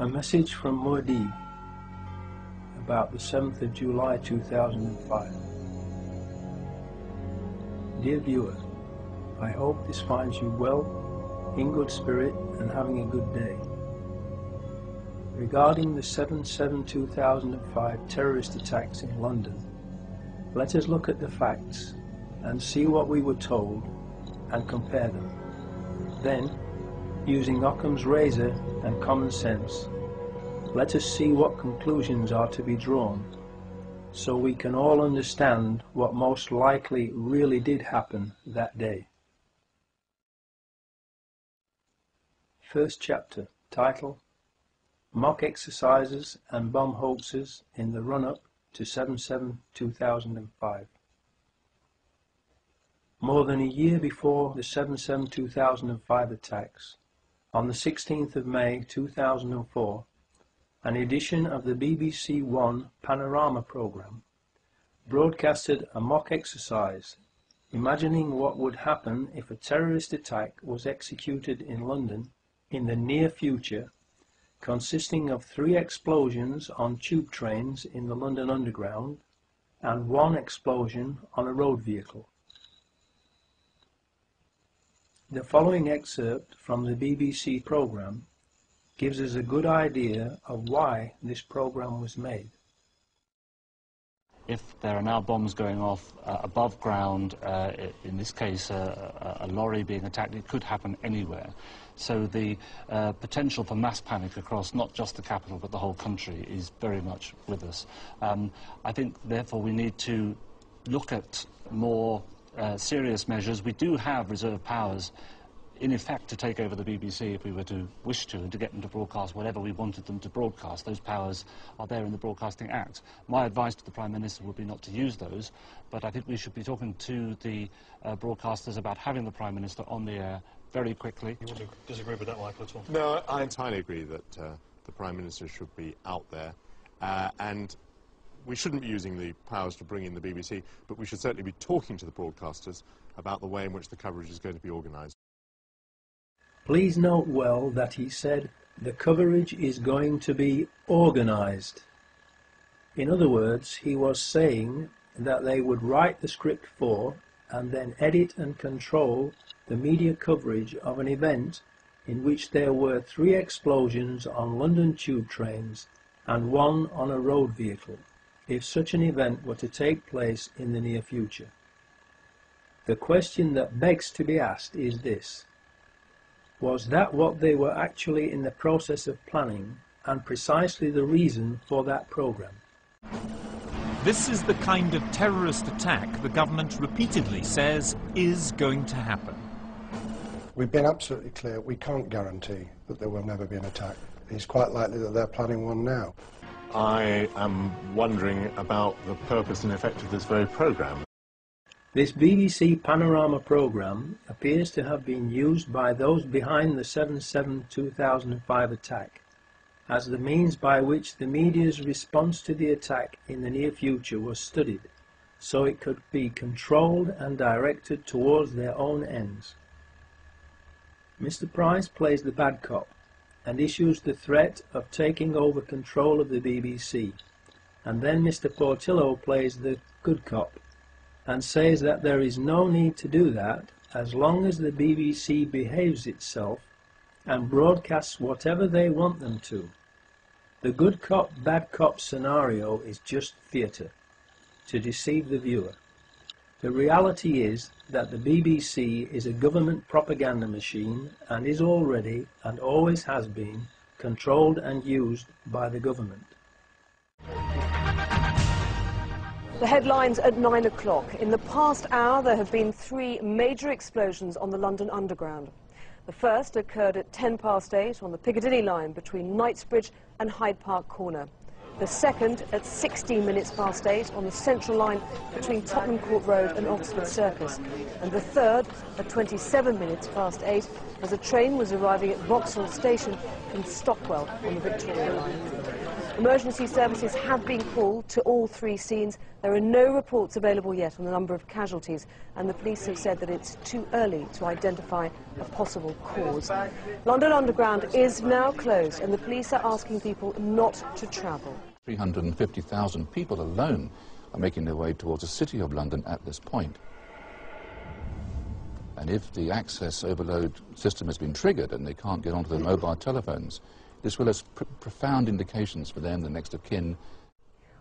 A message from Muad'Dib about the 7th of July 2005. Dear viewer, I hope this finds you well, in good spirit and having a good day. Regarding the 7-7-2005 terrorist attacks in London, let us look at the facts and see what we were told and compare them. Then, using Occam's razor and common sense, let us see what conclusions are to be drawn, so we can all understand what most likely really did happen that day. First chapter, title, Mock Exercises and Bomb Hoaxes in the Run-Up to 7-7-2005 More than a year before the 7-7-2005 attacks, on the 16th of May 2004, an edition of the BBC One Panorama programme broadcasted a mock exercise imagining what would happen if a terrorist attack was executed in London in the near future consisting of three explosions on tube trains in the London Underground and one explosion on a road vehicle. The following excerpt from the BBC programme gives us a good idea of why this programme was made. If there are now bombs going off uh, above ground, uh, in this case uh, a lorry being attacked, it could happen anywhere. So the uh, potential for mass panic across not just the capital but the whole country is very much with us. Um, I think therefore we need to look at more uh, serious measures. We do have reserve powers in effect to take over the BBC if we were to wish to and to get them to broadcast whatever we wanted them to broadcast. Those powers are there in the Broadcasting Act. My advice to the Prime Minister would be not to use those, but I think we should be talking to the uh, broadcasters about having the Prime Minister on the air very quickly. You want to disagree with that, Michael, at all? No, I entirely agree that uh, the Prime Minister should be out there. Uh, and we shouldn't be using the powers to bring in the BBC, but we should certainly be talking to the broadcasters about the way in which the coverage is going to be organised. Please note well that he said the coverage is going to be organised. In other words, he was saying that they would write the script for and then edit and control the media coverage of an event in which there were three explosions on London tube trains and one on a road vehicle, if such an event were to take place in the near future. The question that begs to be asked is this. Was that what they were actually in the process of planning and precisely the reason for that programme? This is the kind of terrorist attack the government repeatedly says is going to happen. We've been absolutely clear we can't guarantee that there will never be an attack. It's quite likely that they're planning one now. I am wondering about the purpose and effect of this very programme. This BBC Panorama programme appears to have been used by those behind the 7-7-2005 attack as the means by which the media's response to the attack in the near future was studied, so it could be controlled and directed towards their own ends. Mr. Price plays the bad cop and issues the threat of taking over control of the BBC, and then Mr. Portillo plays the good cop and says that there is no need to do that as long as the BBC behaves itself and broadcasts whatever they want them to. The good cop, bad cop scenario is just theatre, to deceive the viewer. The reality is that the BBC is a government propaganda machine and is already, and always has been, controlled and used by the government. The headlines at 9 o'clock. In the past hour, there have been three major explosions on the London Underground. The first occurred at 10 past 8 on the Piccadilly line between Knightsbridge and Hyde Park Corner. The second at 16 minutes past 8 on the Central line between Tottenham Court Road and Oxford Circus. And the third at 27 minutes past 8 as a train was arriving at Vauxhall Station in Stockwell on the Victoria line. Emergency services have been called to all three scenes. There are no reports available yet on the number of casualties, and the police have said that it's too early to identify a possible cause. London Underground is now closed, and the police are asking people not to travel. 350,000 people alone are making their way towards the city of London at this point. And if the access overload system has been triggered and they can't get onto their mobile telephones, this will have pr profound indications for them, the next of kin.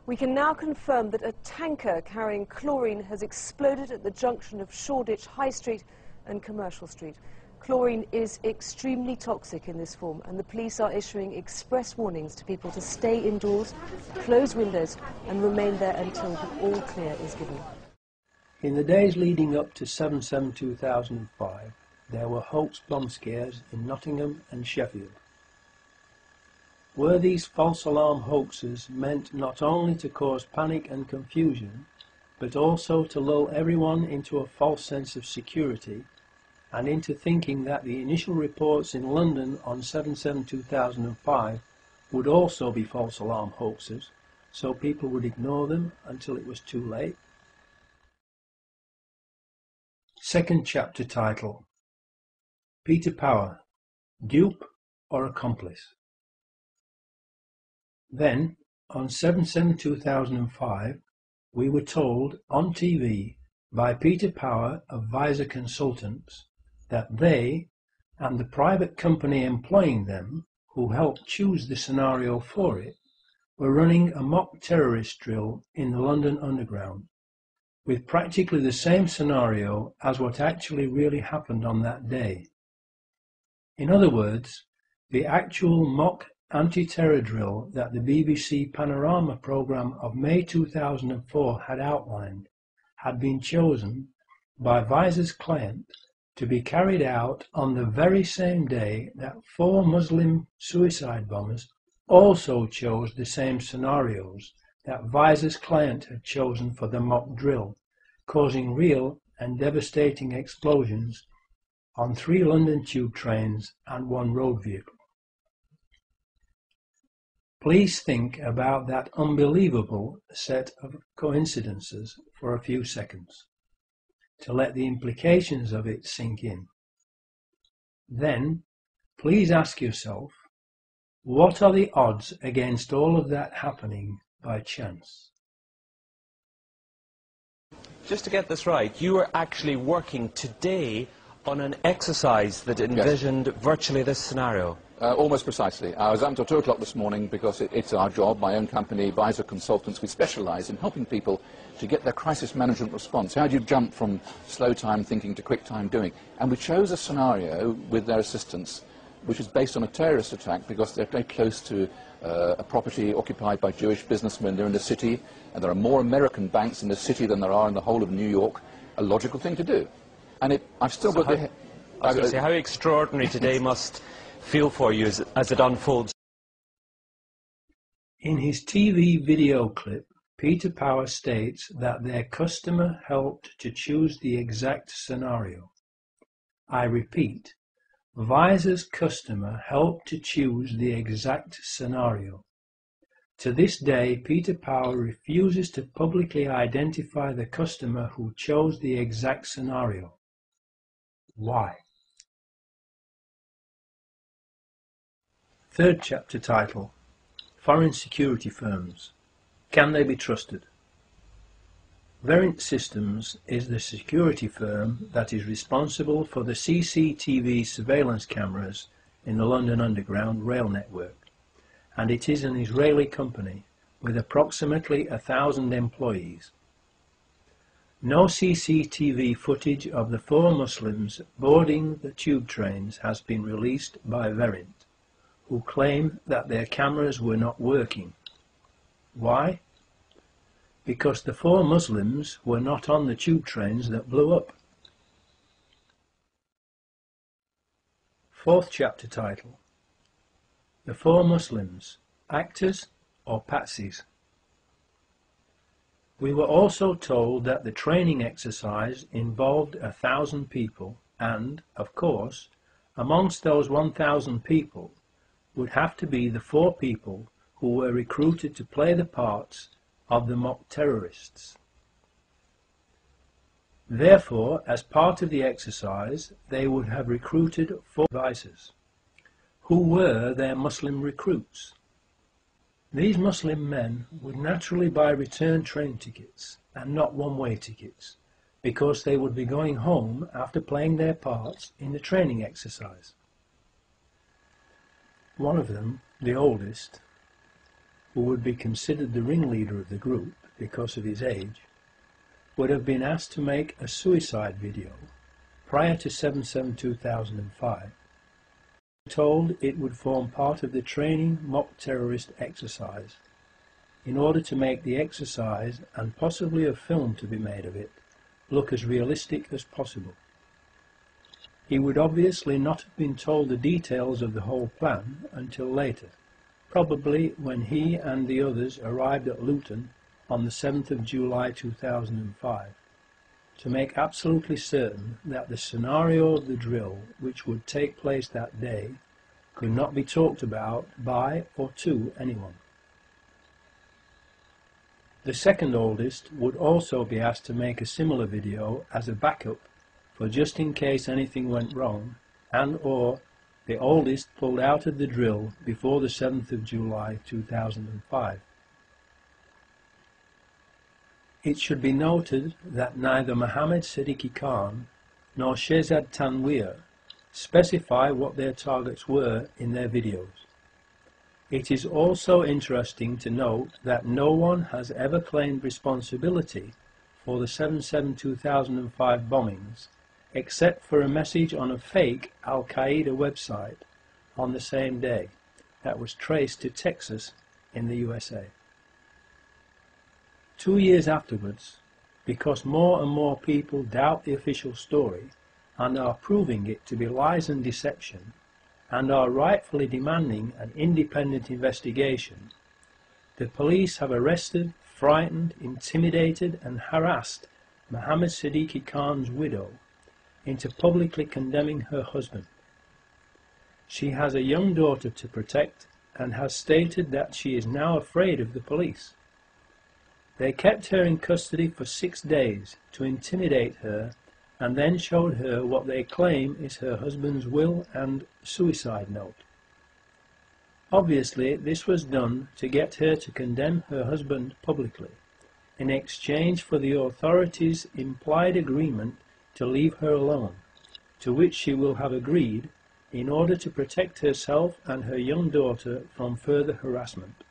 We can now confirm that a tanker carrying chlorine has exploded at the junction of Shoreditch High Street and Commercial Street. Chlorine is extremely toxic in this form, and the police are issuing express warnings to people to stay indoors, close windows, and remain there until the all clear is given. In the days leading up to 7-7-2005, there were hoax bomb scares in Nottingham and Sheffield. Were these false alarm hoaxes meant not only to cause panic and confusion, but also to lull everyone into a false sense of security and into thinking that the initial reports in London on 7-7-2005 would also be false alarm hoaxes, so people would ignore them until it was too late? Second chapter title Peter Power Dupe or Accomplice? Then, on 7-7-2005, we were told on TV by Peter Power of Visor Consultants that they and the private company employing them, who helped choose the scenario for it, were running a mock terrorist drill in the London Underground with practically the same scenario as what actually really happened on that day. In other words, the actual mock anti-terror drill that the BBC Panorama programme of May 2004 had outlined had been chosen by Visor's client to be carried out on the very same day that four Muslim suicide bombers also chose the same scenarios that Visor's client had chosen for the mock drill, causing real and devastating explosions on three London tube trains and one road vehicle. Please think about that unbelievable set of coincidences for a few seconds to let the implications of it sink in. Then, please ask yourself, what are the odds against all of that happening by chance. Just to get this right, you were actually working today on an exercise that envisioned yes. virtually this scenario. Uh, almost precisely. I was up until 2 o'clock this morning because it, it's our job, my own company, Visor Consultants. We specialise in helping people to get their crisis management response. How do you jump from slow time thinking to quick time doing? And we chose a scenario with their assistance which is based on a terrorist attack because they're very close to uh, a property occupied by Jewish businessmen. They're in the city, and there are more American banks in the city than there are in the whole of New York. A logical thing to do. And it, I've still so got how, the... I was going to say, how extraordinary today must feel for you as, as it unfolds. In his TV video clip, Peter Power states that their customer helped to choose the exact scenario. I repeat, Visor's customer helped to choose the exact scenario. To this day, Peter Power refuses to publicly identify the customer who chose the exact scenario. Why? Third chapter title Foreign Security Firms Can They Be Trusted? Verint Systems is the security firm that is responsible for the CCTV surveillance cameras in the London Underground rail network, and it is an Israeli company with approximately a thousand employees. No CCTV footage of the four Muslims boarding the tube trains has been released by Verint, who claim that their cameras were not working. Why? because the four Muslims were not on the tube trains that blew up. Fourth chapter title The Four Muslims, Actors or Patsies? We were also told that the training exercise involved a thousand people and, of course, amongst those 1,000 people would have to be the four people who were recruited to play the parts of the mock terrorists. Therefore, as part of the exercise, they would have recruited four advisors, who were their Muslim recruits. These Muslim men would naturally buy return train tickets and not one-way tickets, because they would be going home after playing their parts in the training exercise. One of them, the oldest, who would be considered the ringleader of the group because of his age, would have been asked to make a suicide video prior to 7-7-2005, told it would form part of the training mock terrorist exercise in order to make the exercise and possibly a film to be made of it look as realistic as possible. He would obviously not have been told the details of the whole plan until later, probably when he and the others arrived at Luton on the 7th of July 2005, to make absolutely certain that the scenario of the drill which would take place that day could not be talked about by or to anyone. The second oldest would also be asked to make a similar video as a backup for just in case anything went wrong and or the oldest pulled out of the drill before the 7th of July 2005. It should be noted that neither Mohammed Sidique Khan nor Shehzad Tanweer specify what their targets were in their videos. It is also interesting to note that no one has ever claimed responsibility for the 7-7-2005 bombings except for a message on a fake Al-Qaeda website on the same day that was traced to Texas in the USA. Two years afterwards, because more and more people doubt the official story and are proving it to be lies and deception and are rightfully demanding an independent investigation, the police have arrested, frightened, intimidated and harassed Mohammed Sidique Khan's widow into publicly condemning her husband. She has a young daughter to protect and has stated that she is now afraid of the police. They kept her in custody for six days to intimidate her and then showed her what they claim is her husband's will and suicide note. Obviously, this was done to get her to condemn her husband publicly, in exchange for the authorities' implied agreement to leave her alone, to which she will have agreed in order to protect herself and her young daughter from further harassment.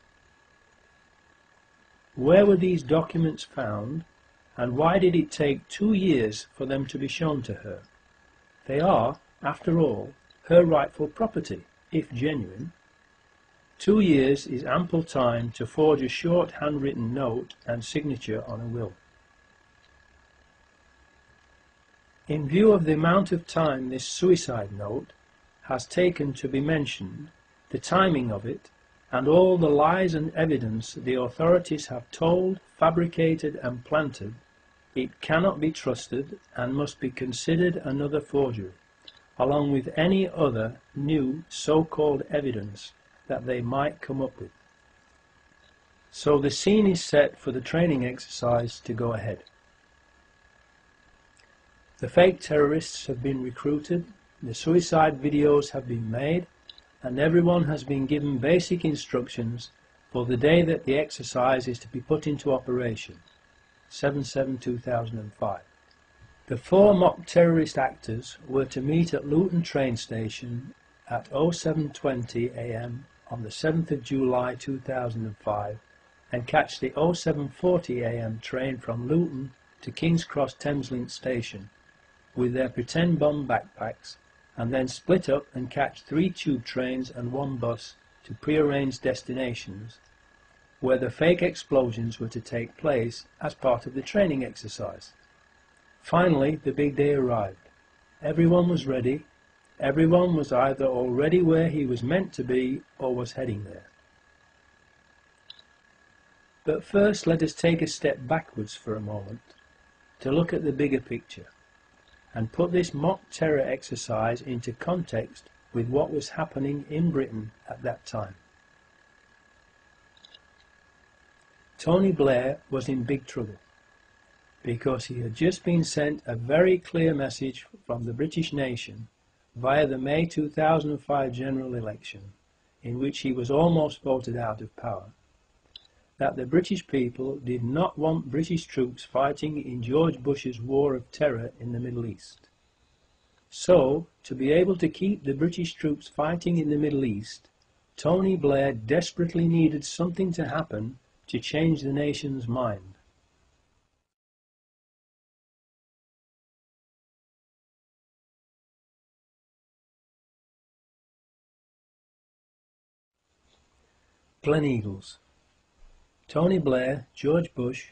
Where were these documents found, and why did it take two years for them to be shown to her? They are, after all, her rightful property, if genuine. Two years is ample time to forge a short handwritten note and signature on a will. In view of the amount of time this suicide note has taken to be mentioned, the timing of it, and all the lies and evidence the authorities have told, fabricated and planted, it cannot be trusted and must be considered another forgery, along with any other new so-called evidence that they might come up with. So the scene is set for the training exercise to go ahead. The fake terrorists have been recruited, the suicide videos have been made, and everyone has been given basic instructions for the day that the exercise is to be put into operation, 7-7-2005. The four mock terrorist actors were to meet at Luton train station at 07.20am on the 7th of July 2005 and catch the 07.40am train from Luton to King's Cross Thameslink station with their pretend bomb backpacks and then split up and catch three tube trains and one bus to prearranged destinations where the fake explosions were to take place as part of the training exercise. Finally, the big day arrived. Everyone was ready. Everyone was either already where he was meant to be or was heading there. But first let us take a step backwards for a moment to look at the bigger picture and put this mock terror exercise into context with what was happening in Britain at that time. Tony Blair was in big trouble because he had just been sent a very clear message from the British nation via the May 2005 general election, in which he was almost voted out of power, that the British people did not want British troops fighting in George Bush's war of terror in the Middle East. So, to be able to keep the British troops fighting in the Middle East, Tony Blair desperately needed something to happen to change the nation's mind. Gleneagles. Tony Blair, George Bush,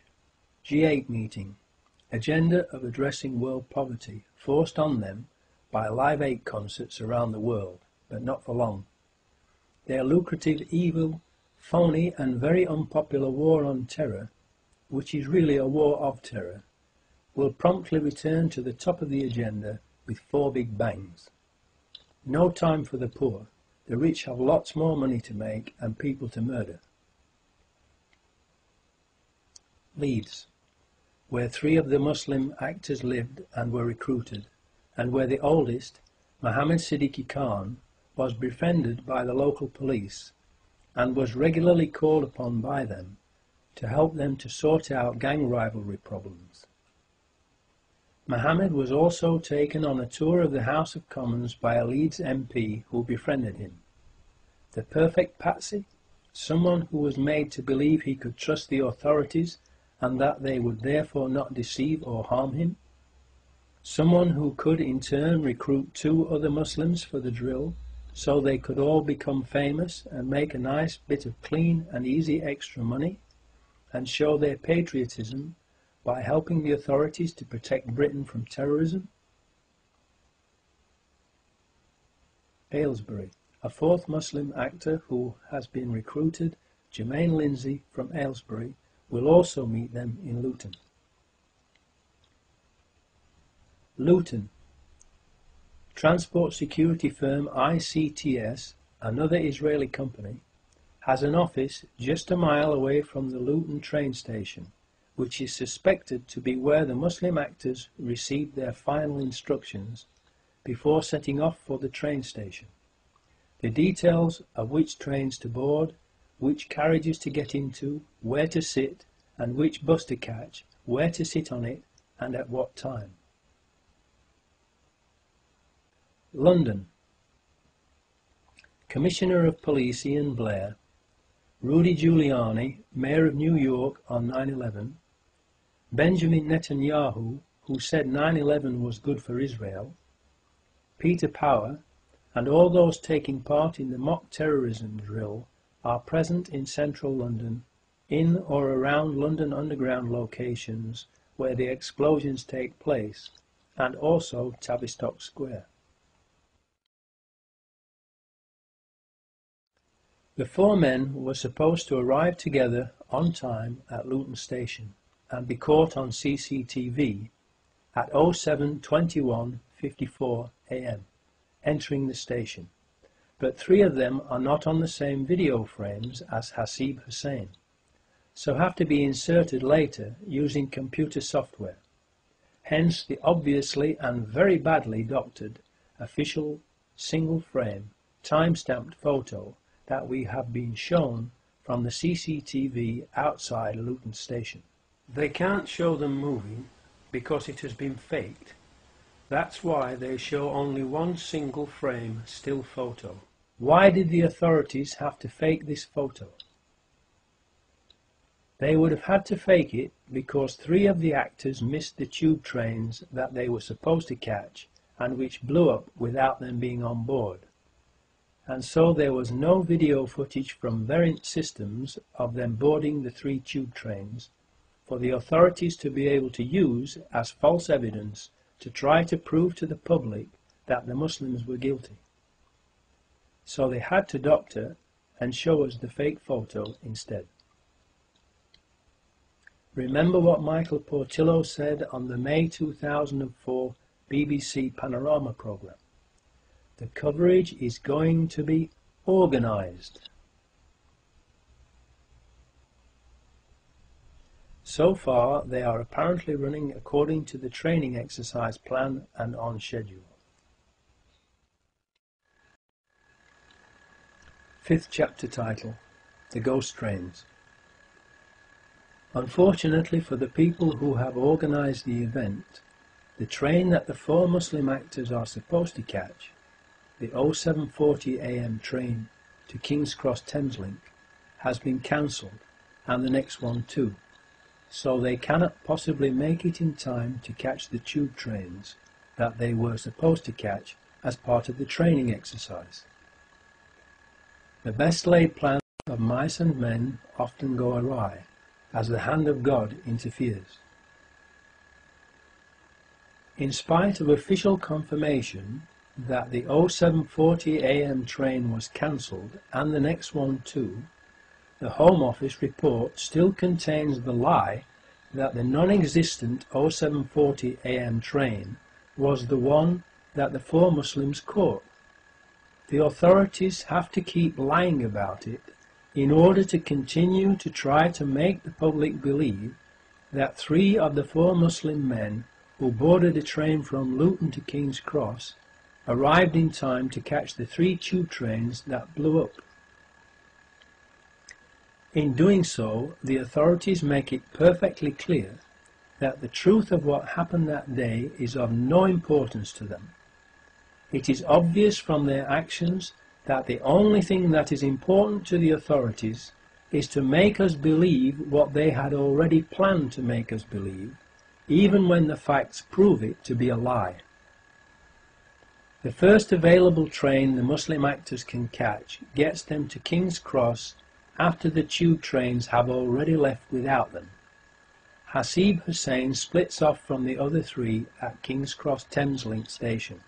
G8 meeting. Agenda of addressing world poverty, forced on them by Live 8 concerts around the world, but not for long. Their lucrative, evil, phony and very unpopular war on terror, which is really a war of terror, will promptly return to the top of the agenda with four big bangs. No time for the poor. The rich have lots more money to make and people to murder. Leeds, where three of the Muslim actors lived and were recruited, and where the oldest, Mohammed Sidique Khan, was befriended by the local police and was regularly called upon by them to help them to sort out gang rivalry problems. Mohammed was also taken on a tour of the House of Commons by a Leeds MP who befriended him. The perfect patsy, someone who was made to believe he could trust the authorities and that they would therefore not deceive or harm him. Someone who could in turn recruit two other Muslims for the drill so they could all become famous and make a nice bit of clean and easy extra money and show their patriotism by helping the authorities to protect Britain from terrorism? Aylesbury, a fourth Muslim actor who has been recruited, Jermaine Lindsay from Aylesbury, will also meet them in Luton. Luton. Transport security firm ICTS, another Israeli company, has an office just a mile away from the Luton train station which is suspected to be where the Muslim actors received their final instructions before setting off for the train station. The details of which trains to board, which carriages to get into, where to sit, and which bus to catch, where to sit on it, and at what time. London. Commissioner of Police Ian Blair, Rudy Giuliani, Mayor of New York on 9-11, Benjamin Netanyahu, who said 9-11 was good for Israel, Peter Power, and all those taking part in the mock terrorism drill are present in central London, in or around London Underground locations where the explosions take place, and also Tavistock Square. The four men were supposed to arrive together on time at Luton Station and be caught on CCTV at 07:21:54 am, entering the station. But three of them are not on the same video frames as Hasib Hussain, so have to be inserted later using computer software. Hence the obviously and very badly doctored official single frame time-stamped photo that we have been shown from the CCTV outside Luton Station. They can't show them moving because it has been faked. That's why they show only one single frame still photo. Why did the authorities have to fake this photo? They would have had to fake it because three of the actors missed the tube trains that they were supposed to catch and which blew up without them being on board. And so there was no video footage from Verint systems of them boarding the three tube trains for the authorities to be able to use as false evidence to try to prove to the public that the Muslims were guilty. So they had to doctor and show us the fake photo instead. Remember what Michael Portillo said on the May 2004 BBC Panorama programme. The coverage is going to be organised. So far, they are apparently running according to the training exercise plan and on schedule. Fifth chapter title The Ghost Trains. Unfortunately for the people who have organized the event, the train that the four Muslim actors are supposed to catch, the 0740 am train to King's Cross Thameslink, has been cancelled, and the next one too, so they cannot possibly make it in time to catch the tube trains that they were supposed to catch as part of the training exercise. The best laid plans of mice and men often go awry, as the hand of God interferes. In spite of official confirmation that the 0740 am train was cancelled and the next one too, the Home Office report still contains the lie that the non-existent 0740 am train was the one that the four Muslims caught. The authorities have to keep lying about it in order to continue to try to make the public believe that three of the four Muslim men who boarded a train from Luton to King's Cross arrived in time to catch the three tube trains that blew up. In doing so, the authorities make it perfectly clear that the truth of what happened that day is of no importance to them. It is obvious from their actions that the only thing that is important to the authorities is to make us believe what they had already planned to make us believe, even when the facts prove it to be a lie. The first available train the Muslim actors can catch gets them to King's Cross after the tube trains have already left without them. Hasib Hussain splits off from the other three at King's Cross Thameslink station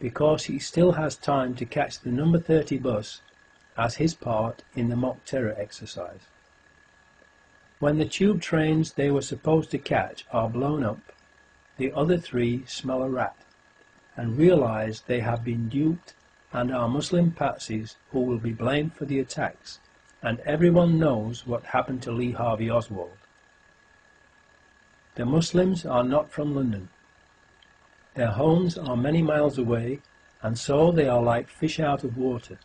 because he still has time to catch the number 30 bus as his part in the mock terror exercise. When the tube trains they were supposed to catch are blown up, the other three smell a rat and realize they have been duped and are Muslim patsies who will be blamed for the attacks, and everyone knows what happened to Lee Harvey Oswald. The Muslims are not from London. Their homes are many miles away, and so they are like fish out of water,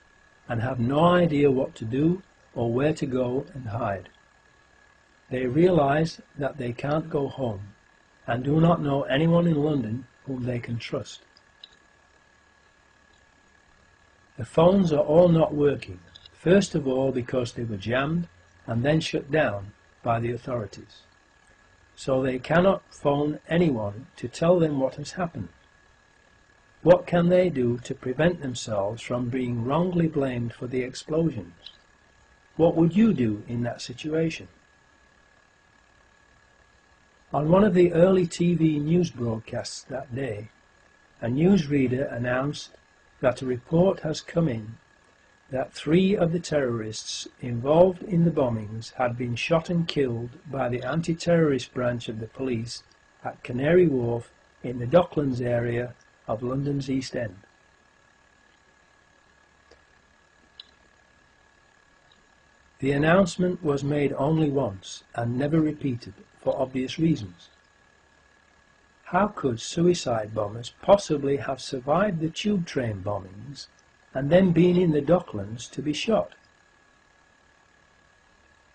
and have no idea what to do or where to go and hide. They realize that they can't go home, and do not know anyone in London whom they can trust. The phones are all not working, first of all because they were jammed and then shut down by the authorities so they cannot phone anyone to tell them what has happened. What can they do to prevent themselves from being wrongly blamed for the explosions? What would you do in that situation? On one of the early TV news broadcasts that day, a newsreader announced that a report has come in that three of the terrorists involved in the bombings had been shot and killed by the anti-terrorist branch of the police at Canary Wharf in the Docklands area of London's East End. The announcement was made only once and never repeated for obvious reasons. How could suicide bombers possibly have survived the tube train bombings and then been in the Docklands to be shot.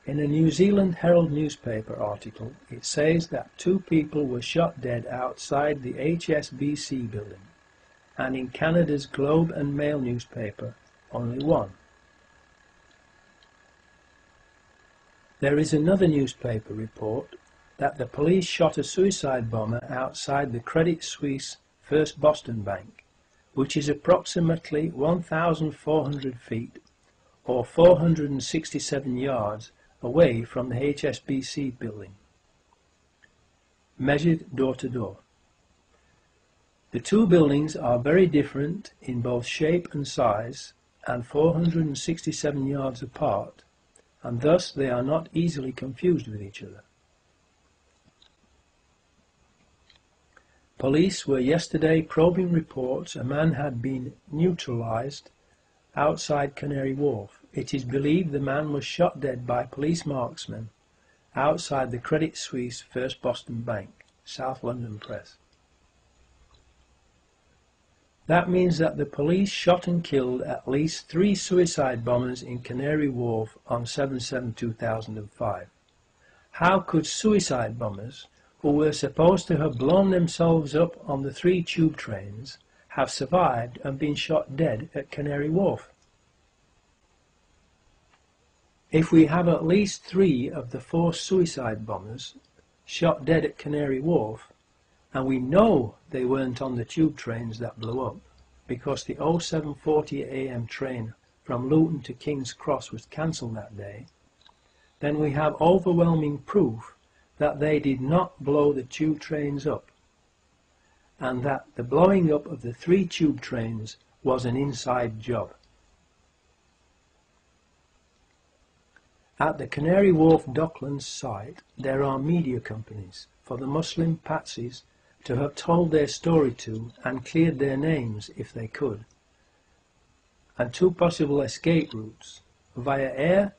In a New Zealand Herald newspaper article, it says that two people were shot dead outside the HSBC building, and in Canada's Globe and Mail newspaper, only one. There is another newspaper report that the police shot a suicide bomber outside the Credit Suisse First Boston Bank which is approximately 1,400 feet or 467 yards away from the HSBC building, measured door to door. The two buildings are very different in both shape and size and 467 yards apart, and thus they are not easily confused with each other. Police were yesterday probing reports a man had been neutralized outside Canary Wharf. It is believed the man was shot dead by police marksmen outside the Credit Suisse First Boston Bank, South London Press. That means that the police shot and killed at least three suicide bombers in Canary Wharf on 7-7-2005. How could suicide bombers, who were supposed to have blown themselves up on the three tube trains, have survived and been shot dead at Canary Wharf? If we have at least three of the four suicide bombers shot dead at Canary Wharf, and we know they weren't on the tube trains that blew up, because the 0740 am train from Luton to King's Cross was cancelled that day, then we have overwhelming proof that they did not blow the tube trains up, and that the blowing up of the three tube trains was an inside job. At the Canary Wharf Docklands site, there are media companies for the Muslim patsies to have told their story to and cleared their names if they could. And two possible escape routes via air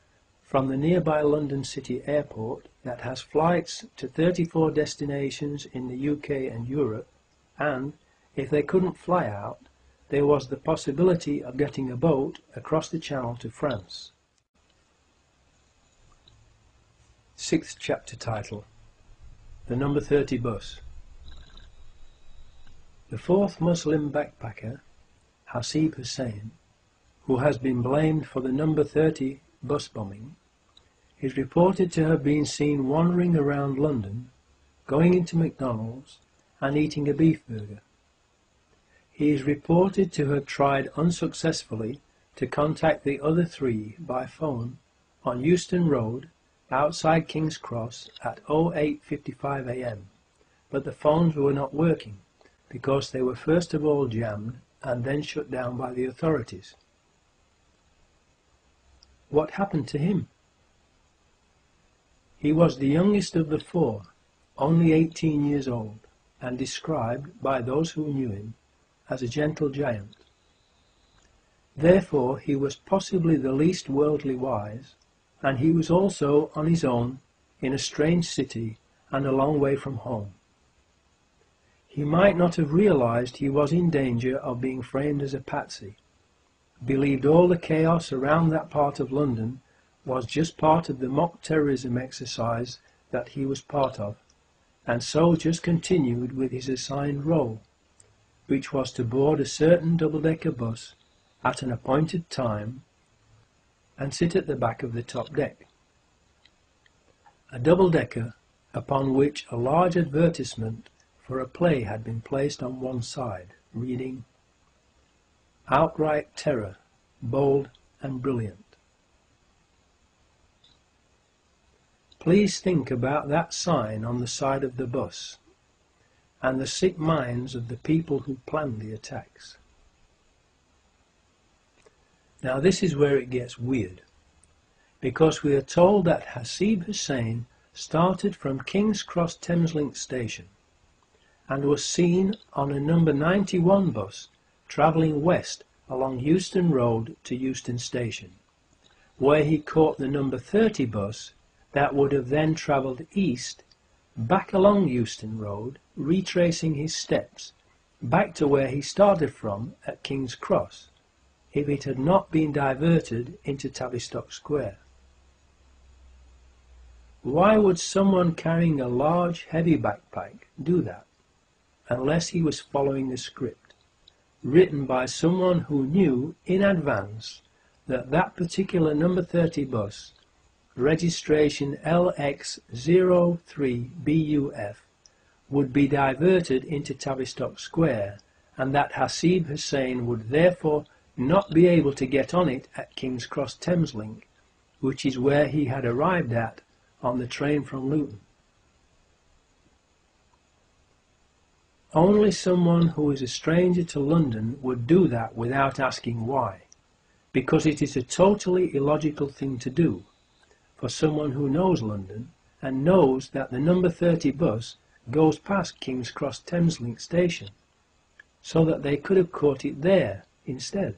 from the nearby London City Airport that has flights to 34 destinations in the UK and Europe, and, if they couldn't fly out, there was the possibility of getting a boat across the Channel to France. Sixth chapter title The Number 30 Bus the fourth Muslim backpacker, Hasib Hussain, who has been blamed for the number 30 bus bombing, is reported to have been seen wandering around London, going into McDonald's and eating a beef burger. He is reported to have tried unsuccessfully to contact the other three by phone on Euston Road outside King's Cross at 08.55 am, but the phones were not working because they were first of all jammed and then shut down by the authorities. What happened to him? He was the youngest of the four, only 18 years old, and described, by those who knew him, as a gentle giant. Therefore he was possibly the least worldly wise, and he was also on his own in a strange city and a long way from home. He might not have realized he was in danger of being framed as a patsy, believed all the chaos around that part of London was just part of the mock terrorism exercise that he was part of, and so just continued with his assigned role, which was to board a certain double-decker bus at an appointed time and sit at the back of the top deck. A double-decker upon which a large advertisement for a play had been placed on one side, reading, Outright Terror, Bold and Brilliant. Please think about that sign on the side of the bus and the sick minds of the people who planned the attacks. Now this is where it gets weird, because we are told that Hasib Hussain started from King's Cross Thameslink station and was seen on a number 91 bus travelling west along Euston Road to Euston Station, where he caught the number 30 bus that would have then travelled east back along Euston Road, retracing his steps back to where he started from at King's Cross, if it had not been diverted into Tavistock Square. Why would someone carrying a large, heavy backpack do that? unless he was following a script, written by someone who knew in advance that that particular number 30 bus, registration LX03BUF, would be diverted into Tavistock Square and that Hasib Hussain would therefore not be able to get on it at King's Cross Thameslink, which is where he had arrived at on the train from Luton. Only someone who is a stranger to London would do that without asking why, because it is a totally illogical thing to do for someone who knows London and knows that the number 30 bus goes past King's Cross Thameslink station, so that they could have caught it there instead.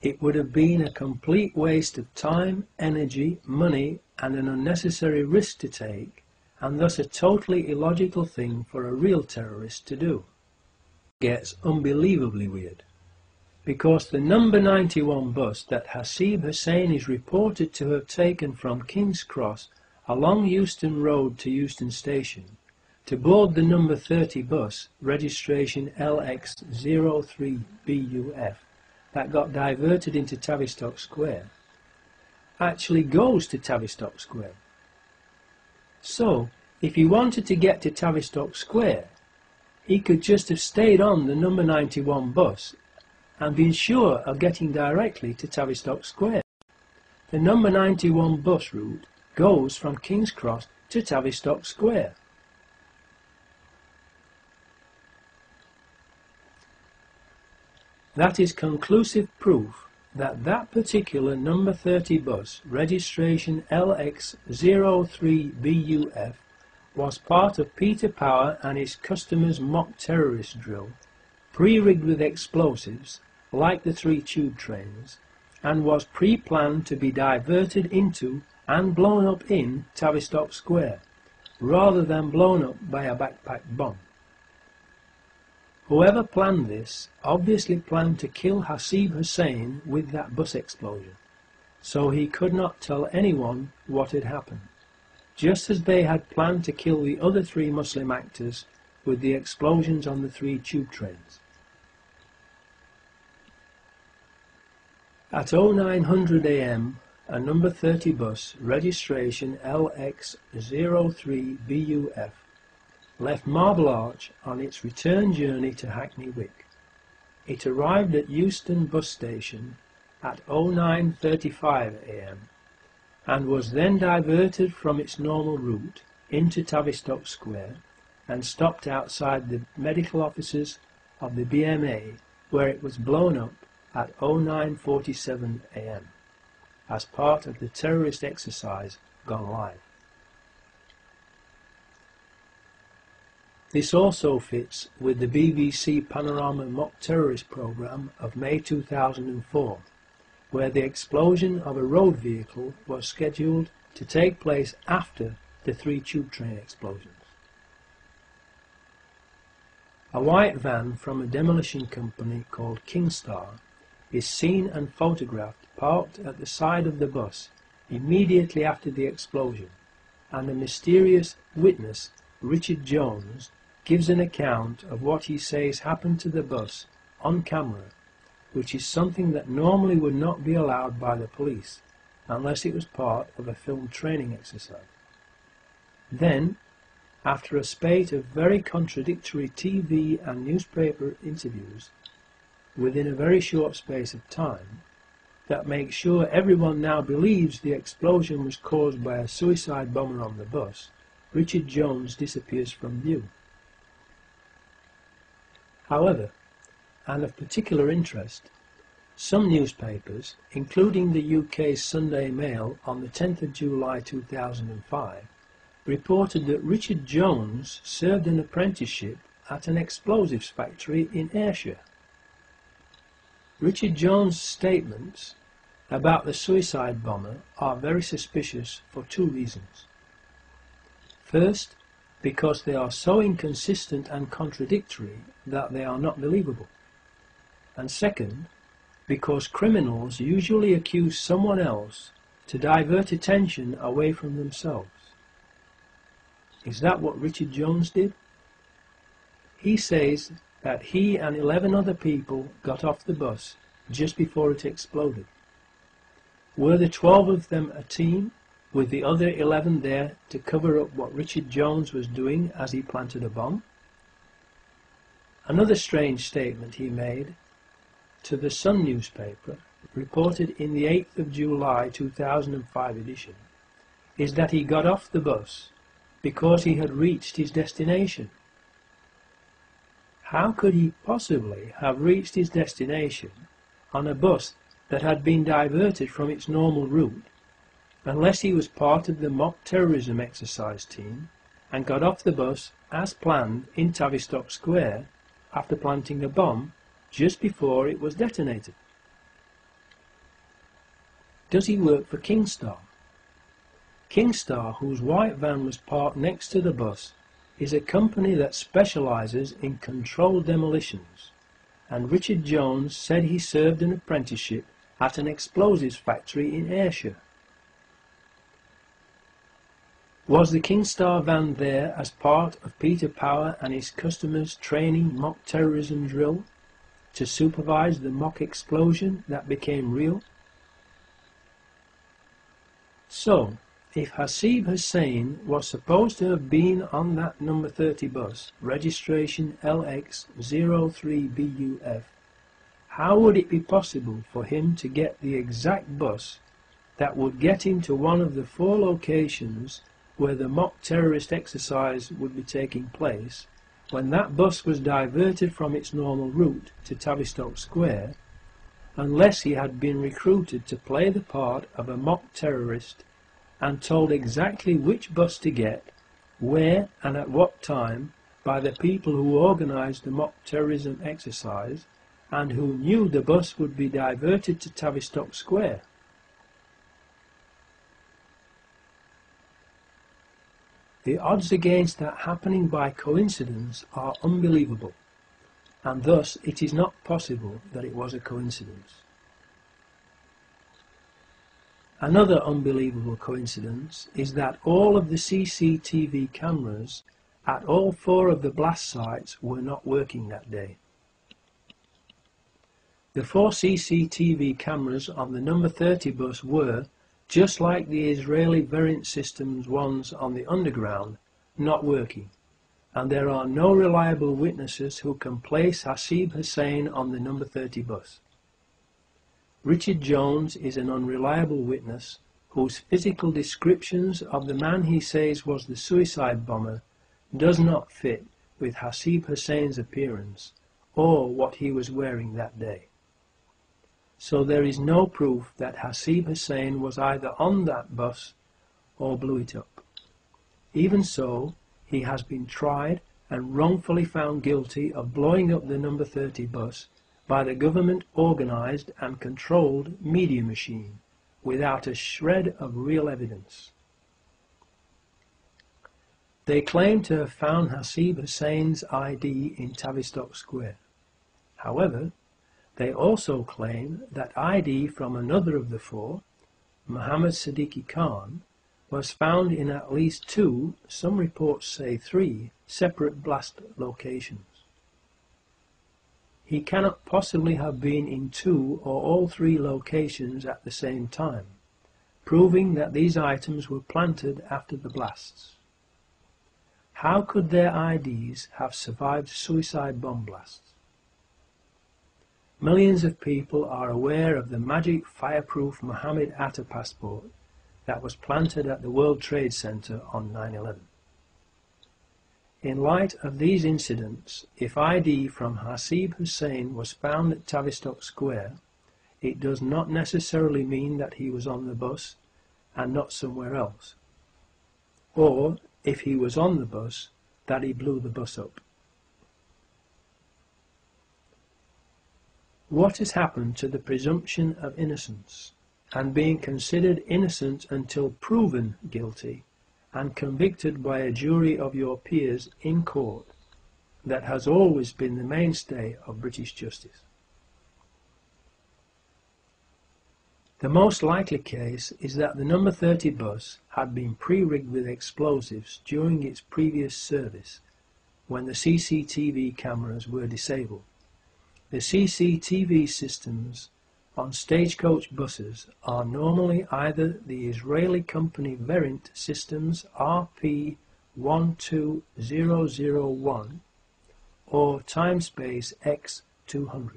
it would have been a complete waste of time, energy, money and an unnecessary risk to take and thus a totally illogical thing for a real terrorist to do. Gets unbelievably weird. Because the number 91 bus that Hasib Hussain is reported to have taken from King's Cross along Euston Road to Euston Station to board the number 30 bus, registration LX03BUF, that got diverted into Tavistock Square, actually goes to Tavistock Square. So, if he wanted to get to Tavistock Square, he could just have stayed on the number 91 bus and been sure of getting directly to Tavistock Square. The number 91 bus route goes from King's Cross to Tavistock Square. That is conclusive proof that that particular number 30 bus, registration LX03BUF, was part of Peter Power and his customers' mock terrorist drill, pre-rigged with explosives, like the three tube trains, and was pre-planned to be diverted into and blown up in Tavistock Square, rather than blown up by a backpack bomb. Whoever planned this obviously planned to kill Hasib Hussain with that bus explosion, so he could not tell anyone what had happened, just as they had planned to kill the other three Muslim actors with the explosions on the three tube trains. At 0900 am, a number 30 bus, registration LX03BUF, left Marble Arch on its return journey to Hackney Wick. It arrived at Euston bus station at 09.35 am and was then diverted from its normal route into Tavistock Square and stopped outside the medical offices of the BMA where it was blown up at 09.47 am as part of the terrorist exercise gone live. This also fits with the BBC Panorama Mock Terrorist Programme of May 2004, where the explosion of a road vehicle was scheduled to take place after the three tube train explosions. A white van from a demolition company called Kingstar is seen and photographed parked at the side of the bus immediately after the explosion, and a mysterious witness, Richard Jones, gives an account of what he says happened to the bus on camera, which is something that normally would not be allowed by the police unless it was part of a film training exercise. Then, after a spate of very contradictory TV and newspaper interviews, within a very short space of time, that makes sure everyone now believes the explosion was caused by a suicide bomber on the bus, Richard Jones disappears from view. However, and of particular interest, some newspapers, including the UK's Sunday Mail on the 10th of July 2005, reported that Richard Jones served an apprenticeship at an explosives factory in Ayrshire. Richard Jones' statements about the suicide bomber are very suspicious for two reasons. First, because they are so inconsistent and contradictory that they are not believable. And second, because criminals usually accuse someone else to divert attention away from themselves. Is that what Richard Jones did? He says that he and 11 other people got off the bus just before it exploded. Were the 12 of them a team with the other 11 there to cover up what Richard Jones was doing as he planted a bomb? Another strange statement he made to the Sun newspaper, reported in the 8th of July 2005 edition, is that he got off the bus because he had reached his destination. How could he possibly have reached his destination on a bus that had been diverted from its normal route unless he was part of the mock terrorism exercise team and got off the bus as planned in Tavistock Square after planting a bomb just before it was detonated. Does he work for Kingstar? Kingstar, whose white van was parked next to the bus, is a company that specialises in controlled demolitions, and Richard Jones said he served an apprenticeship at an explosives factory in Ayrshire. Was the Kingstar van there as part of Peter Power and his customers' training mock terrorism drill to supervise the mock explosion that became real? So, if Hasib Hussain was supposed to have been on that number 30 bus, registration LX03BUF, how would it be possible for him to get the exact bus that would get him to one of the four locations where the mock terrorist exercise would be taking place, when that bus was diverted from its normal route to Tavistock Square, unless he had been recruited to play the part of a mock terrorist and told exactly which bus to get, where and at what time by the people who organised the mock terrorism exercise and who knew the bus would be diverted to Tavistock Square. The odds against that happening by coincidence are unbelievable, and thus it is not possible that it was a coincidence. Another unbelievable coincidence is that all of the CCTV cameras at all four of the blast sites were not working that day. The four CCTV cameras on the number 30 bus were, just like the Israeli Verint Systems ones on the underground, not working, and there are no reliable witnesses who can place Hasib Hussain on the number 30 bus. Richard Jones is an unreliable witness whose physical descriptions of the man he says was the suicide bomber does not fit with Hasib Hussain's appearance or what he was wearing that day. So there is no proof that Hasib Hussain was either on that bus or blew it up. Even so, he has been tried and wrongfully found guilty of blowing up the number 30 bus by the government organized and controlled media machine without a shred of real evidence. They claim to have found Hasib Hussain's ID in Tavistock Square. However, they also claim that ID from another of the four, Muhammad Sidique Khan, was found in at least two, some reports say three, separate blast locations. He cannot possibly have been in two or all three locations at the same time, proving that these items were planted after the blasts. How could their IDs have survived suicide bomb blasts? Millions of people are aware of the magic fireproof Mohammed Atta passport that was planted at the World Trade Center on 9-11. In light of these incidents, if ID from Hasib Hussain was found at Tavistock Square, it does not necessarily mean that he was on the bus and not somewhere else. Or, if he was on the bus, that he blew the bus up. What has happened to the presumption of innocence and being considered innocent until proven guilty and convicted by a jury of your peers in court that has always been the mainstay of British justice. The most likely case is that the number 30 bus had been pre-rigged with explosives during its previous service when the CCTV cameras were disabled. The CCTV systems on stagecoach buses are normally either the Israeli company Verint Systems RP12001 or Timespace X200.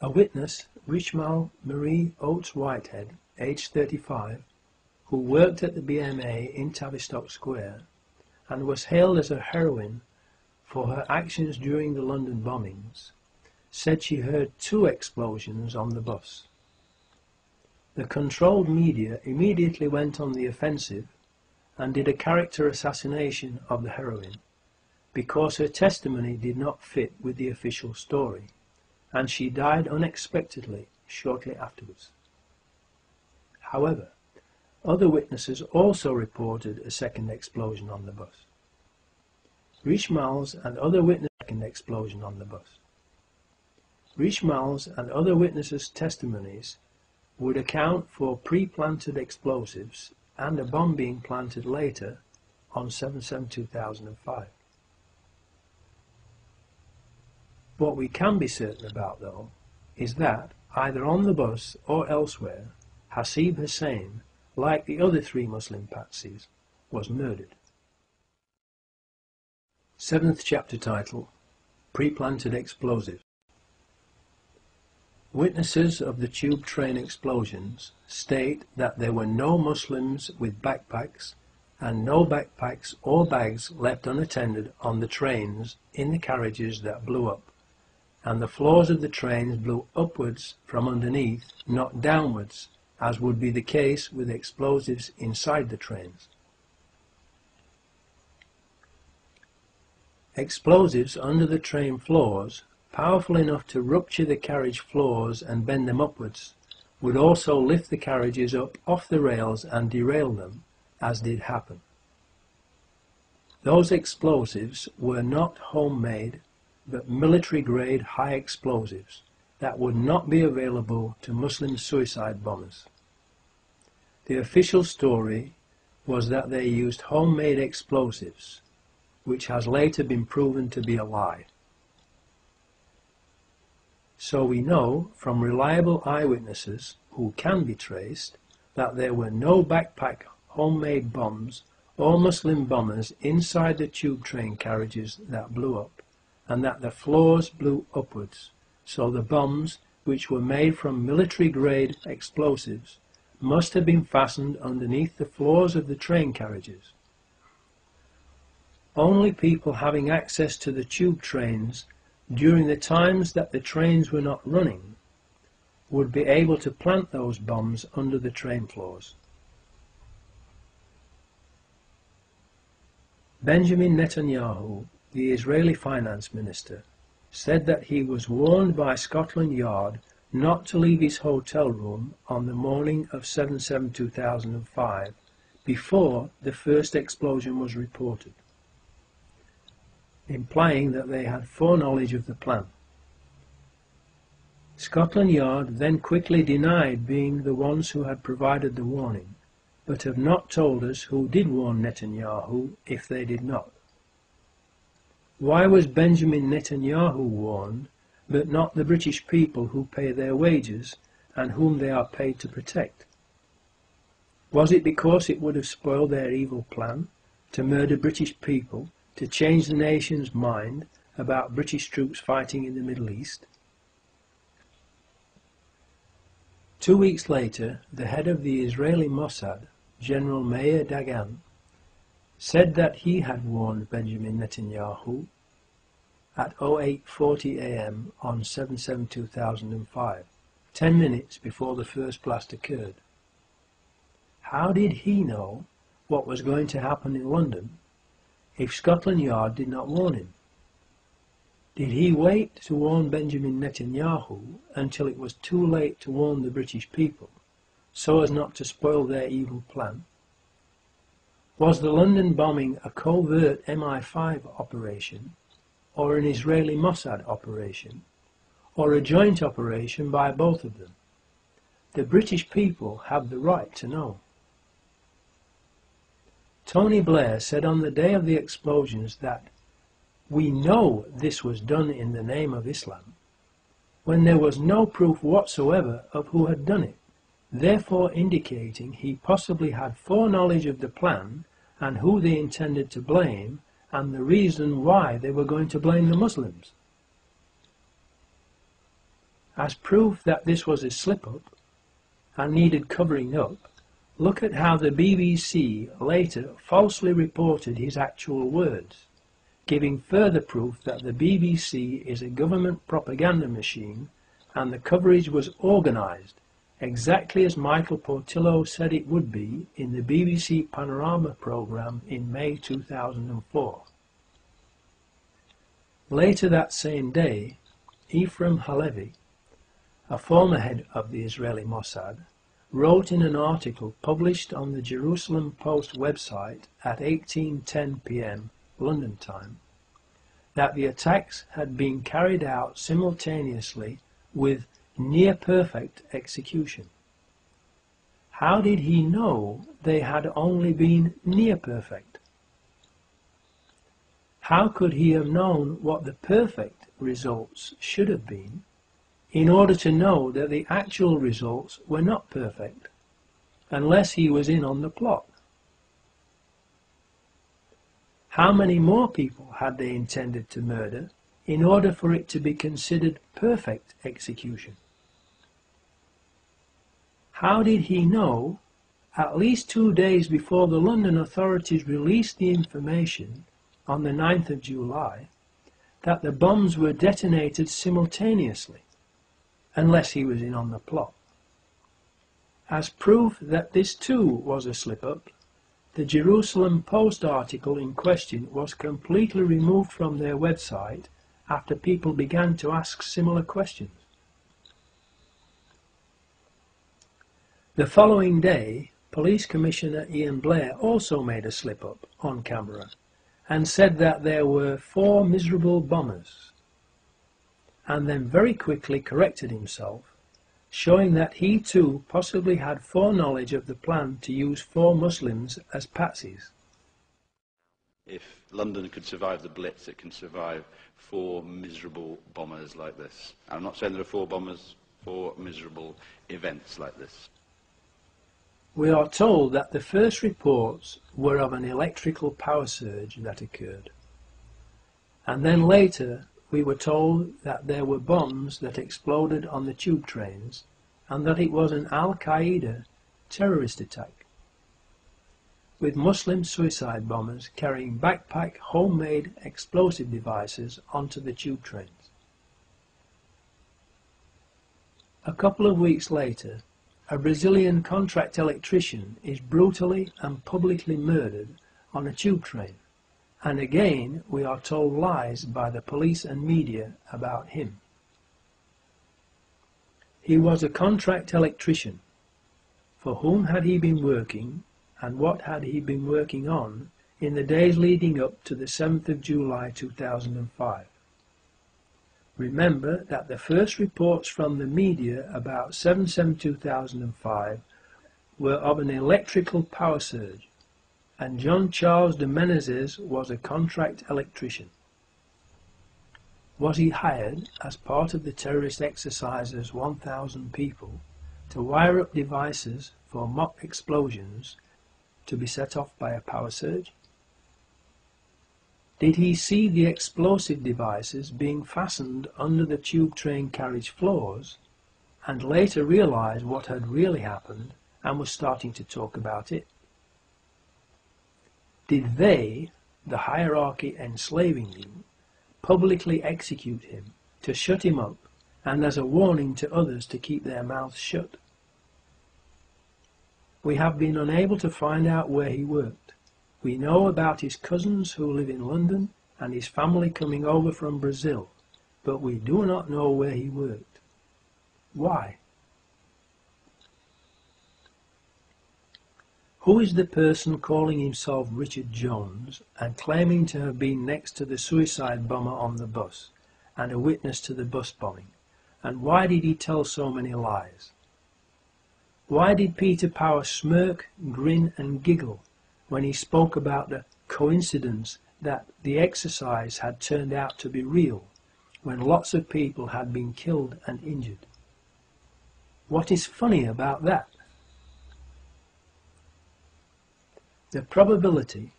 A witness, Richmal Marie Oates Whitehead, aged 35, who worked at the BMA in Tavistock Square and was hailed as a heroine for her actions during the London bombings, said she heard two explosions on the bus. The controlled media immediately went on the offensive and did a character assassination of the heroine because her testimony did not fit with the official story and she died unexpectedly shortly afterwards. However, other witnesses also reported a second explosion on the bus. Richmal's and other witnesses in the explosion on the bus. Richmal's and other witnesses' testimonies would account for pre-planted explosives and a bomb being planted later on 7-7-2005. What we can be certain about, though, is that, either on the bus or elsewhere, Hasib Hussain, like the other three Muslim patsies, was murdered. Seventh chapter title, Pre-planted explosives. Witnesses of the tube train explosions state that there were no Muslims with backpacks and no backpacks or bags left unattended on the trains in the carriages that blew up, and the floors of the trains blew upwards from underneath, not downwards, as would be the case with explosives inside the trains. Explosives under the train floors powerful enough to rupture the carriage floors and bend them upwards, would also lift the carriages up off the rails and derail them, as did happen. Those explosives were not homemade, but military-grade high explosives that would not be available to Muslim suicide bombers. The official story was that they used homemade explosives, which has later been proven to be a lie. So we know from reliable eyewitnesses who can be traced that there were no backpack homemade bombs or Muslim bombers inside the tube train carriages that blew up, and that the floors blew upwards, so the bombs, which were made from military-grade explosives, must have been fastened underneath the floors of the train carriages. Only people having access to the tube trains during the times that the trains were not running, would be able to plant those bombs under the train floors. Benjamin Netanyahu, the Israeli finance minister, said that he was warned by Scotland Yard not to leave his hotel room on the morning of 7-7-2005 before the first explosion was reported implying that they had foreknowledge of the plan. Scotland Yard then quickly denied being the ones who had provided the warning, but have not told us who did warn Netanyahu if they did not. Why was Benjamin Netanyahu warned, but not the British people who pay their wages and whom they are paid to protect? Was it because it would have spoiled their evil plan to murder British people to change the nation's mind about British troops fighting in the Middle East. Two weeks later, the head of the Israeli Mossad, General Meir Dagan, said that he had warned Benjamin Netanyahu at 08.40 am on 7-7-2005, 10 minutes before the first blast occurred. How did he know what was going to happen in London if Scotland Yard did not warn him? Did he wait to warn Benjamin Netanyahu until it was too late to warn the British people, so as not to spoil their evil plan? Was the London bombing a covert MI5 operation, or an Israeli Mossad operation, or a joint operation by both of them? The British people have the right to know. Tony Blair said on the day of the explosions that we know this was done in the name of Islam, when there was no proof whatsoever of who had done it, therefore indicating he possibly had foreknowledge of the plan and who they intended to blame and the reason why they were going to blame the Muslims. As proof that this was a slip-up and needed covering up, Look at how the BBC later falsely reported his actual words, giving further proof that the BBC is a government propaganda machine and the coverage was organised exactly as Michael Portillo said it would be in the BBC Panorama programme in May 2004. Later that same day, Efraim Halevy, a former head of the Israeli Mossad, wrote in an article published on the Jerusalem Post website at 18:10 p.m. London time that the attacks had been carried out simultaneously with near perfect execution. How did he know they had only been near perfect? How could he have known what the perfect results should have been in order to know that the actual results were not perfect, unless he was in on the plot. How many more people had they intended to murder in order for it to be considered perfect execution? How did he know, at least two days before the London authorities released the information on the 9th of July, that the bombs were detonated simultaneously? Unless he was in on the plot. As proof that this too was a slip-up, the Jerusalem Post article in question was completely removed from their website after people began to ask similar questions. The following day, Police Commissioner Ian Blair also made a slip-up on camera and said that there were four miserable bombers and then very quickly corrected himself, showing that he too possibly had foreknowledge of the plan to use four Muslims as patsies. If London could survive the Blitz, it can survive four miserable bombers like this. I'm not saying there are four bombers, four miserable events like this. We are told that the first reports were of an electrical power surge that occurred. And then later we were told that there were bombs that exploded on the tube trains and that it was an Al-Qaeda terrorist attack with Muslim suicide bombers carrying backpack homemade explosive devices onto the tube trains. A couple of weeks later, a Brazilian contract electrician is brutally and publicly murdered on a tube train. And again, we are told lies by the police and media about him. He was a contract electrician. For whom had he been working, and what had he been working on in the days leading up to the 7th of July 2005? Remember that the first reports from the media about 7-7-2005 were of an electrical power surge and Jean Charles de Menezes was a contract electrician. Was he hired as part of the terrorist exercises 1,000 people to wire up devices for mock explosions to be set off by a power surge? Did he see the explosive devices being fastened under the tube train carriage floors and later realize what had really happened and was starting to talk about it? Did they, the hierarchy enslaving him, publicly execute him to shut him up and as a warning to others to keep their mouths shut. We have been unable to find out where he worked. We know about his cousins who live in London and his family coming over from Brazil, but we do not know where he worked. Why? Who is the person calling himself Richard Jones and claiming to have been next to the suicide bomber on the bus and a witness to the bus bombing? And why did he tell so many lies? Why did Peter Power smirk, grin and giggle when he spoke about the coincidence that the exercise had turned out to be real when lots of people had been killed and injured? What is funny about that? The probability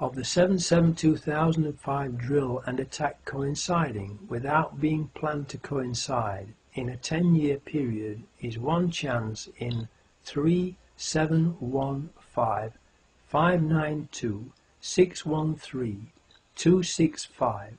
of the 7-7-2005 drill and attack coinciding without being planned to coincide in a 10-year period is one chance in 3, 7, 1, 5, 592, 613, 265,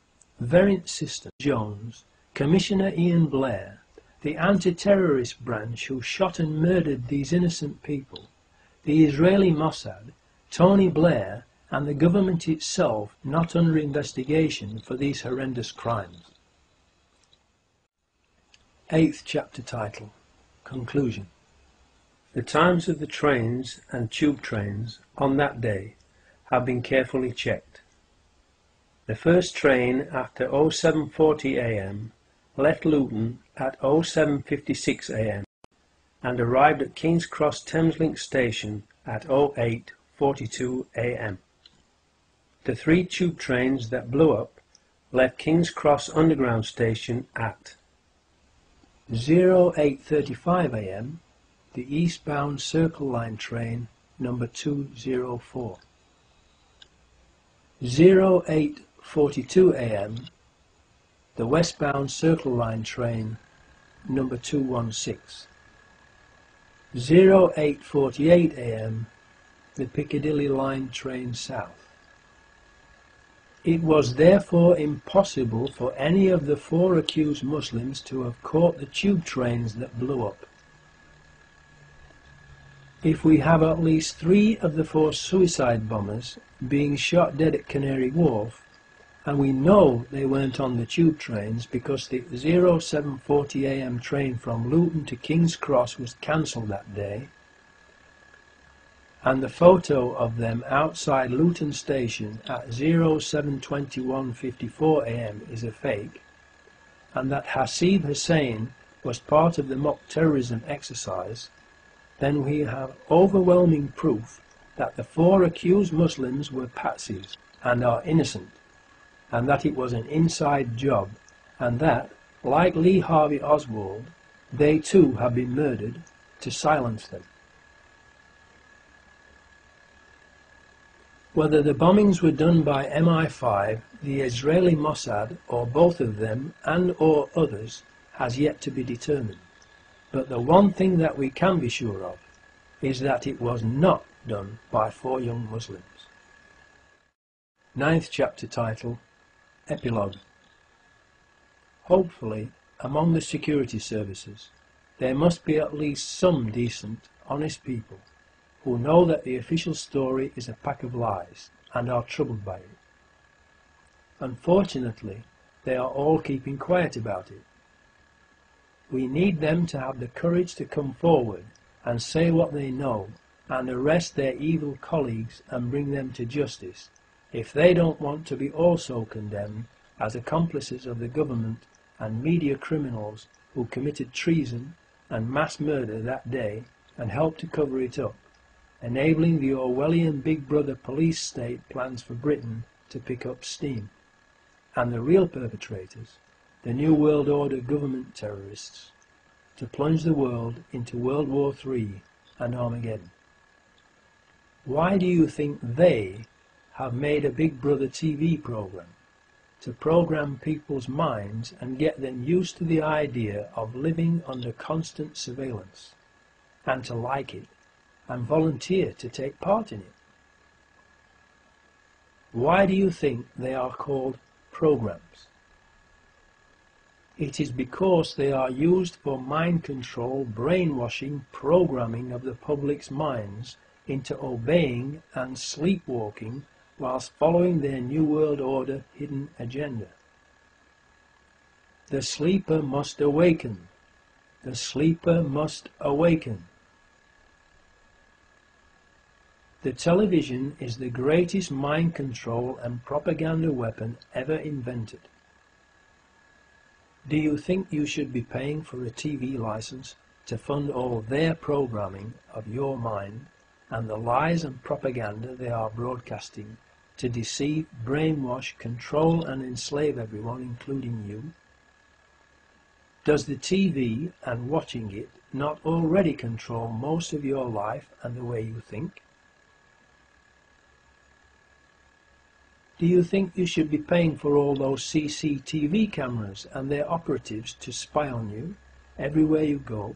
Verint System Jones, Commissioner Ian Blair, the anti-terrorist branch who shot and murdered these innocent people, the Israeli Mossad, Tony Blair and the government itself not under investigation for these horrendous crimes? Eighth chapter title Conclusion The times of the trains and tube trains on that day have been carefully checked. The first train after 07.40 am left Luton at 07.56 am and arrived at King's Cross Thameslink station at 08.42 am. The three tube trains that blew up left King's Cross Underground station at 08.35 am, the eastbound Circle Line train number 204. 0842 am, the westbound Circle Line train number 216. 0848 am, the Piccadilly Line train south. It was therefore impossible for any of the four accused Muslims to have caught the tube trains that blew up. If we have at least three of the four suicide bombers being shot dead at Canary Wharf, and we know they weren't on the tube trains because the 0740am train from Luton to King's Cross was cancelled that day, and the photo of them outside Luton Station at 0721.54am is a fake, and that Hasib Hussain was part of the mock terrorism exercise, then we have overwhelming proof that the four accused Muslims were patsies and are innocent, and that it was an inside job, and that, like Lee Harvey Oswald, they too have been murdered to silence them. Whether the bombings were done by MI5, the Israeli Mossad, or both of them and or others has yet to be determined. But the one thing that we can be sure of is that it was not done by four young Muslims. Ninth chapter title, Epilogue. Hopefully, among the security services, there must be at least some decent, honest people who know that the official story is a pack of lies and are troubled by it. Unfortunately, they are all keeping quiet about it. We need them to have the courage to come forward and say what they know and arrest their evil colleagues and bring them to justice if they don't want to be also condemned as accomplices of the government and media criminals who committed treason and mass murder that day and helped to cover it up enabling the Orwellian Big Brother police state plans for Britain to pick up steam. And the real perpetrators, the New World Order government terrorists, to plunge the world into World War III and Armageddon. Why do you think they have made a Big Brother TV program? To program people's minds and get them used to the idea of living under constant surveillance, and to like it and volunteer to take part in it. Why do you think they are called programs? It is because they are used for mind control, brainwashing, programming of the public's minds into obeying and sleepwalking whilst following their New World Order hidden agenda. The sleeper must awaken. The sleeper must awaken. The television is the greatest mind control and propaganda weapon ever invented. Do you think you should be paying for a TV license to fund all their programming of your mind and the lies and propaganda they are broadcasting to deceive, brainwash, control and enslave everyone, including you? Does the TV and watching it not already control most of your life and the way you think? Do you think you should be paying for all those CCTV cameras and their operatives to spy on you everywhere you go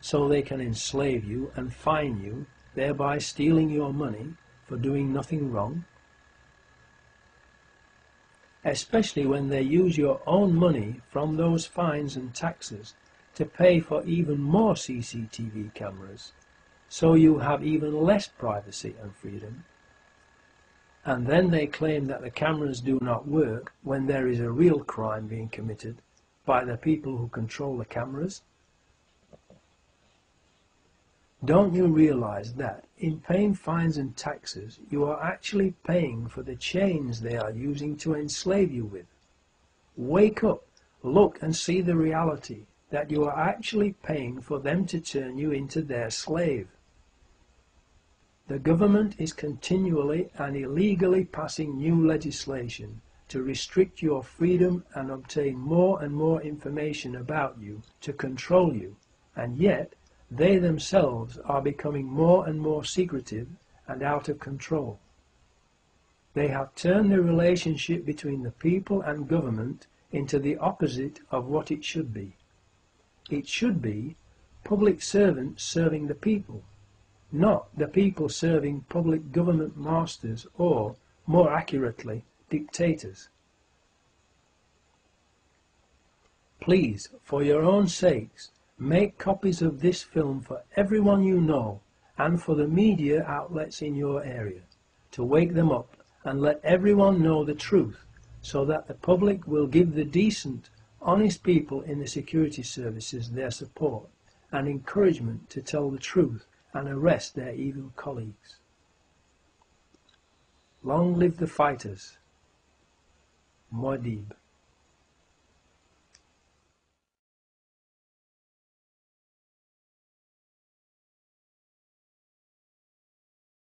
so they can enslave you and fine you thereby stealing your money for doing nothing wrong? Especially when they use your own money from those fines and taxes to pay for even more CCTV cameras, so you have even less privacy and freedom. And then they claim that the cameras do not work when there is a real crime being committed by the people who control the cameras. Don't you realize that in paying fines and taxes, you are actually paying for the chains they are using to enslave you with? Wake up, look and see the reality that you are actually paying for them to turn you into their slave. The government is continually and illegally passing new legislation to restrict your freedom and obtain more and more information about you to control you, and yet they themselves are becoming more and more secretive and out of control. They have turned the relationship between the people and government into the opposite of what it should be. It should be public servants serving the people, not the people serving public government masters or, more accurately, dictators. Please, for your own sakes, make copies of this film for everyone you know and for the media outlets in your area to wake them up and let everyone know the truth so that the public will give the decent, honest people in the security services their support and encouragement to tell the truth and arrest their evil colleagues. Long live the fighters. Muad'Dib.